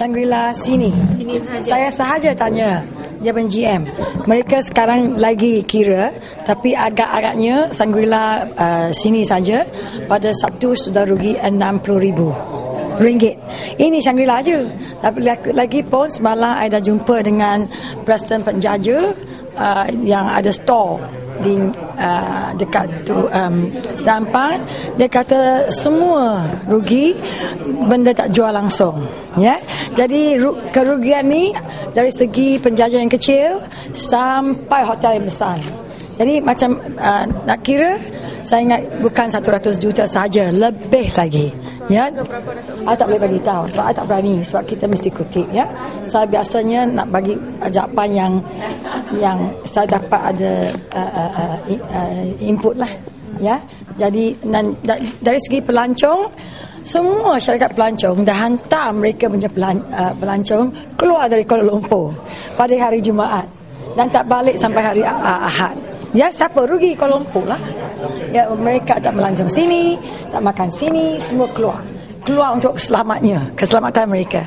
Shangri-La sini. Sini sahaja. Saya sahaja tanya dia punya GM. Mereka sekarang lagi kira tapi agak-agaknya Shangri-La uh, sini saja pada Sabtu sudah rugi 60 ribu ringgit. Ini Shangri-La je. Tapi lagi, pun semalam saya dah jumpa dengan Presiden Penjaja uh, yang ada store di uh, dekat tu um, Zampan dia kata semua rugi benda tak jual langsung ya jadi ru- kerugian ni dari segi penjaja yang kecil sampai hotel yang besar. Jadi macam uh, nak kira saya ingat bukan 100 juta saja lebih lagi. Ya? Saya tak boleh bagi tahu sebab saya tak berani sebab kita mesti kutip ya? Saya biasanya nak bagi jawapan yang yang saya dapat ada uh, uh, uh, uh, input lah ya? Jadi dan, da, dari segi pelancong semua syarikat pelancong dah hantar mereka punya uh, pelancong keluar dari Kuala Lumpur pada hari Jumaat dan tak balik sampai hari Ahad Ya, siapa rugi Kuala Lumpur lah. Ya, mereka tak melancong sini, tak makan sini, semua keluar. Keluar untuk selamatnya, keselamatan mereka.